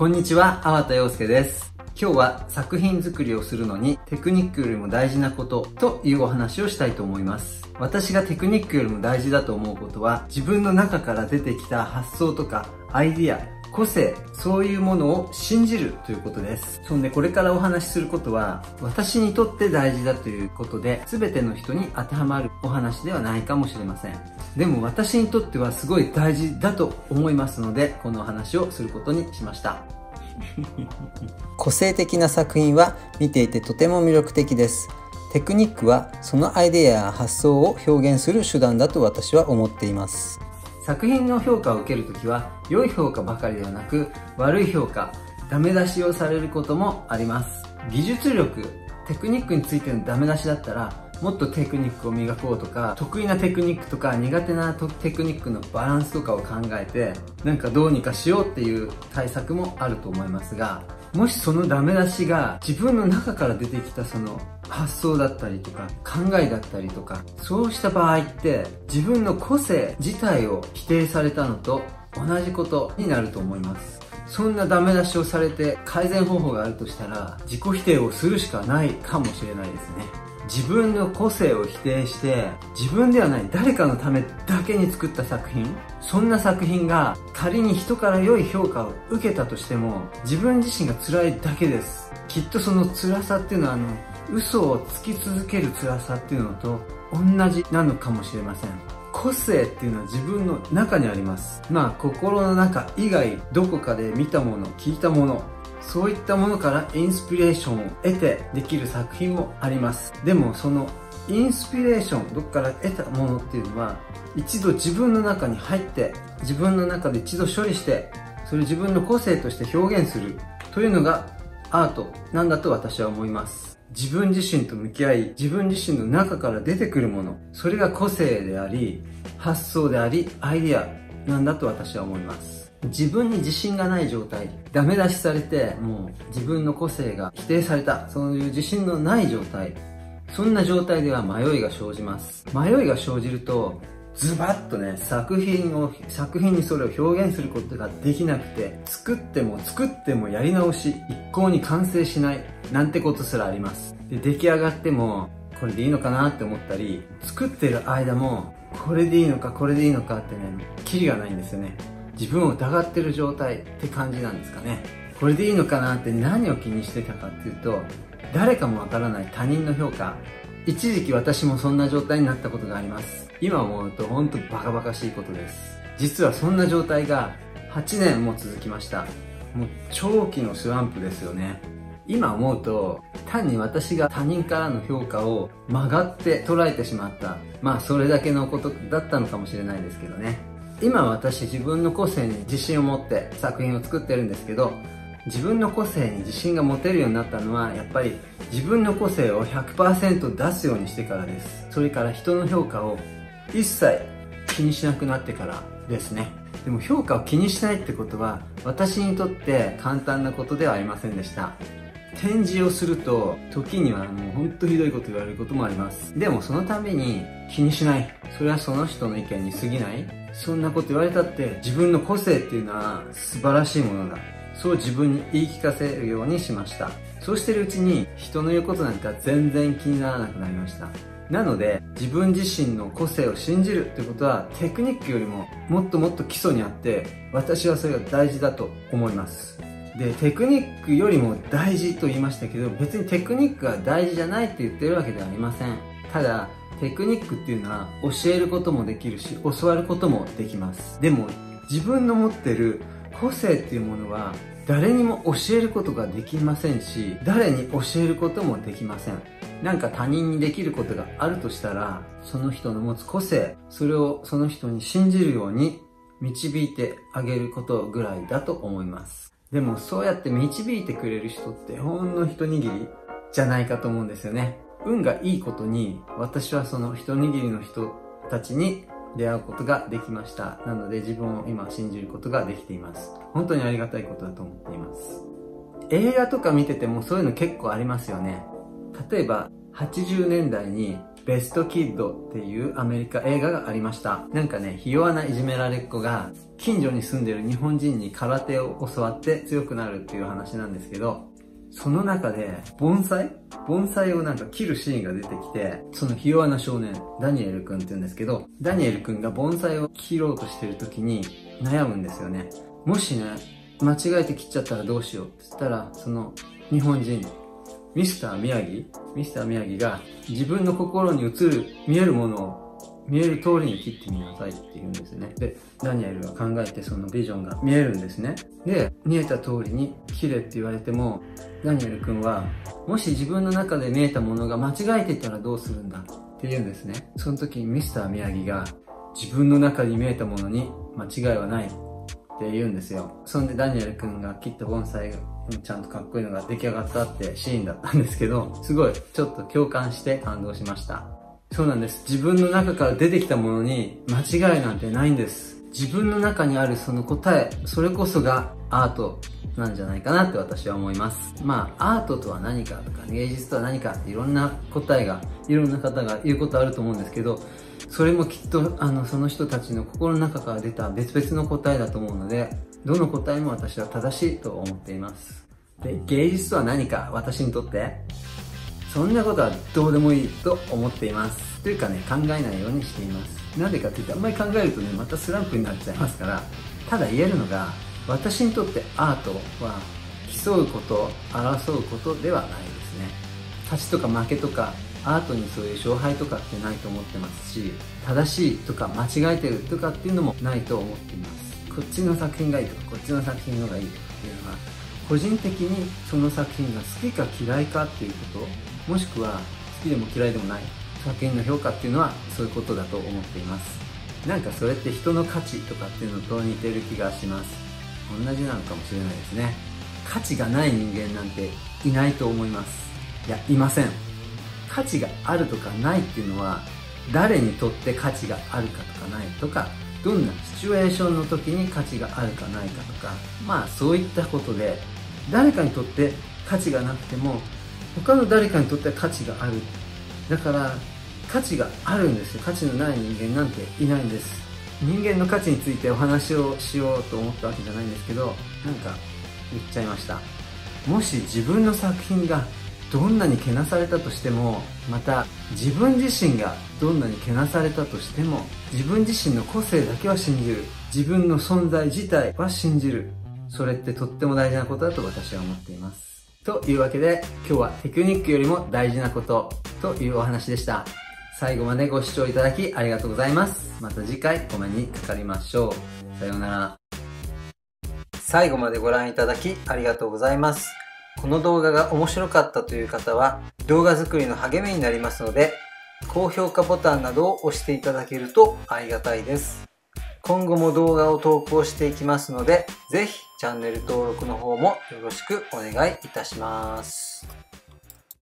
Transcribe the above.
こんにちは、粟田洋介です。今日は作品作りをするのにテクニックよりも大事なことというお話をしたいと思います。私がテクニックよりも大事だと思うことは自分の中から出てきた発想とかアイディア、個性、そういうものを信じるということです。そんでこれからお話しすることは私にとって大事だということで全ての人に当てはまるお話ではないかもしれません。でも私にとってはすごい大事だと思いますのでこのお話をすることにしました。個性的な作品は見ていてとても魅力的ですテクニックはそのアイデアや発想を表現する手段だと私は思っています作品の評価を受けるときは良い評価ばかりではなく悪い評価ダメ出しをされることもあります。技術力テクニックについてのダメ出しだったらもっとテクニックを磨こうとか得意なテクニックとか苦手なテクニックのバランスとかを考えてなんかどうにかしようっていう対策もあると思いますがもしそのダメ出しが自分の中から出てきたその発想だったりとか考えだったりとかそうした場合って自分の個性自体を否定されたのと同じことになると思います。そんなダメ出しをされて改善方法があるとしたら自己否定をするしかないかもしれないですね。自分の個性を否定して自分ではない誰かのためだけに作った作品そんな作品が仮に人から良い評価を受けたとしても自分自身が辛いだけです。きっとその辛さっていうのはあの嘘をつき続ける辛さっていうのと同じなのかもしれません。個性っていうのは自分の中にあります。まあ心の中以外どこかで見たもの聞いたものそういったものからインスピレーションを得てできる作品もあります。でもそのインスピレーションどこから得たものっていうのは一度自分の中に入って自分の中で一度処理してそれを自分の個性として表現するというのがアートなんだと私は思います。自分自身と向き合い自分自身の中から出てくるものそれが個性であり発想でありアイディアなんだと私は思います。自分に自信がない状態ダメ出しされてもう自分の個性が否定されたそういう自信のない状態そんな状態では迷いが生じます。迷いが生じるとズバッとね作品を作品にそれを表現することができなくて作っても作ってもやり直し一向に完成しないなんてことすらあります。で出来上がってもこれでいいのかなって思ったり作ってる間もこれでいいのかこれでいいのかってねキリがないんですよね。自分を疑ってる状態って感じなんですかね。これでいいのかなって何を気にしてたかっていうと誰かもわからない他人の評価。一時期私もそんな状態になったことがあります。今思うと本当バカバカしいことです。実はそんな状態が8年も続きました。もう長期のスランプですよね。今思うと単に私が他人からの評価を曲がって捉えてしまった。まあそれだけのことだったのかもしれないですけどね。今私自分の個性に自信を持って作品を作ってるんですけど自分の個性に自信が持てるようになったのはやっぱり自分の個性を100%出すようにしてからです。それから人の評価を一切気にしなくなってからですね。でも評価を気にしないってことは私にとって簡単なことではありませんでした。展示をすると時にはもうほんとひどいこと言われることもあります。でもそのために気にしない。それはその人の意見に過ぎない。そんなこと言われたって自分の個性っていうのは素晴らしいものだ。そう自分に言い聞かせるようにしました。そうしてるうちに人の言うことなんか全然気にならなくなりました。なので自分自身の個性を信じるってことはテクニックよりももっともっと基礎にあって私はそれが大事だと思います。でテクニックよりも大事と言いましたけど別にテクニックが大事じゃないって言ってるわけではありません。ただテクニックっていうのは教えることもできるし教わることもできます。でも自分の持ってる個性っていうものは誰にも教えることができませんし誰に教えることもできません。なんか他人にできることがあるとしたらその人の持つ個性それをその人に信じるように導いてあげることぐらいだと思います。でもそうやって導いてくれる人ってほんの一握りじゃないかと思うんですよね。運がいいことに私はその一握りの人たちに出会うことができました。なので自分を今信じることができています。本当にありがたいことだと思っています。映画とか見ててもそういうの結構ありますよね。例えば80年代にベストキッドっていうアメリカ映画がありました。なんかね、ひ弱ないじめられっ子が近所に住んでる日本人に空手を教わって強くなるっていう話なんですけど、その中で、盆栽？盆栽をなんか切るシーンが出てきて、そのひ弱な少年、ダニエル君って言うんですけど、ダニエル君が盆栽を切ろうとしてる時に悩むんですよね。もしね、間違えて切っちゃったらどうしようって言ったら、その日本人、ミスター宮城？ミスター宮城が自分の心に映る、見えるものを見える通りに切ってみなさいって言うんですね。で、ダニエルが考えてそのビジョンが見えるんですね。で、見えた通りに切れって言われても、ダニエル君は、もし自分の中で見えたものが間違えてたらどうするんだって言うんですね。その時ミスター宮城が、自分の中に見えたものに間違いはないって言うんですよ。そんでダニエル君が切った盆栽がちゃんとかっこいいのが出来上がったってシーンだったんですけど、すごいちょっと共感して感動しました。そうなんです。自分の中から出てきたものに間違いなんてないんです。自分の中にあるその答え、それこそがアートなんじゃないかなって私は思います。まあ、アートとは何かとか、芸術とは何かっていろんな答えが、いろんな方が言うことあると思うんですけど、それもきっと、あの、その人たちの心の中から出た別々の答えだと思うので、どの答えも私は正しいと思っています。で、芸術とは何か、私にとって？そんなことはどうでもいいと思っています。というかね、考えないようにしています。なんでかっていうと、あんまり考えるとね、またスランプになっちゃいますから、ただ言えるのが、私にとってアートは競うこと、争うことではないですね。勝ちとか負けとか、アートにそういう勝敗とかってないと思ってますし、正しいとか間違えてるとかっていうのもないと思っています。こっちの作品がいいとか、こっちの作品の方がいいとかっていうのは、個人的にその作品が好きか嫌いかっていうこともしくは好きでも嫌いでもない作品の評価っていうのはそういうことだと思っています。なんかそれって人の価値とかっていうのと似てる気がします。同じなのかもしれないですね。価値がない人間なんていないと思います。いやいません。価値があるとかないっていうのは誰にとって価値があるかとかないとかどんなシチュエーションの時に価値があるかないかとかまあそういったことで誰かにとって価値がなくても他の誰かにとっては価値がある。だから価値があるんですよ。価値のない人間なんていないんです。人間の価値についてお話をしようと思ったわけじゃないんですけどなんか言っちゃいました。もし自分の作品がどんなにけなされたとしてもまた自分自身がどんなにけなされたとしても自分自身の個性だけは信じる。自分の存在自体は信じる。それってとっても大事なことだと私は思っています。というわけで、今日はテクニックよりも大事なことというお話でした。最後までご視聴いただきありがとうございます。また次回お目にかかりましょう。さようなら。最後までご覧いただきありがとうございます。この動画が面白かったという方は動画作りの励みになりますので、高評価ボタンなどを押していただけるとありがたいです。今後も動画を投稿していきますので、ぜひチャンネル登録の方もよろしくお願いいたします。